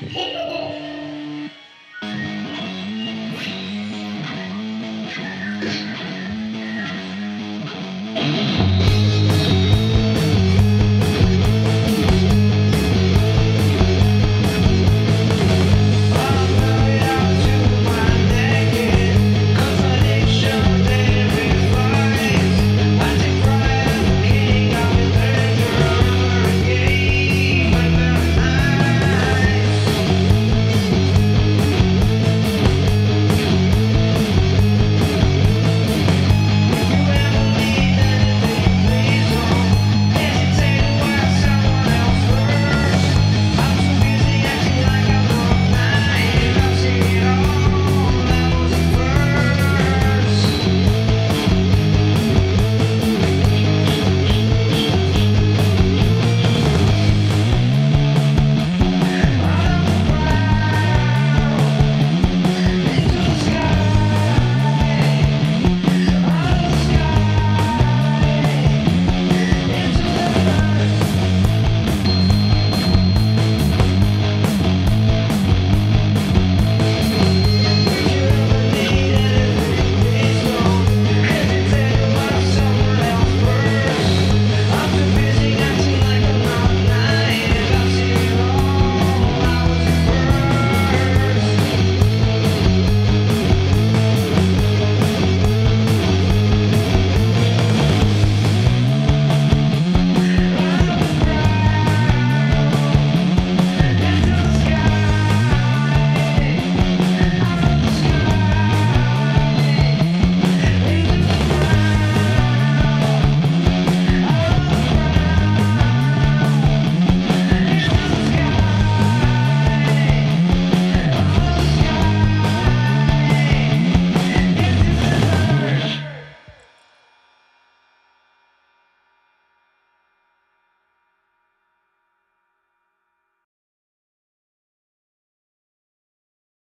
Hehehehe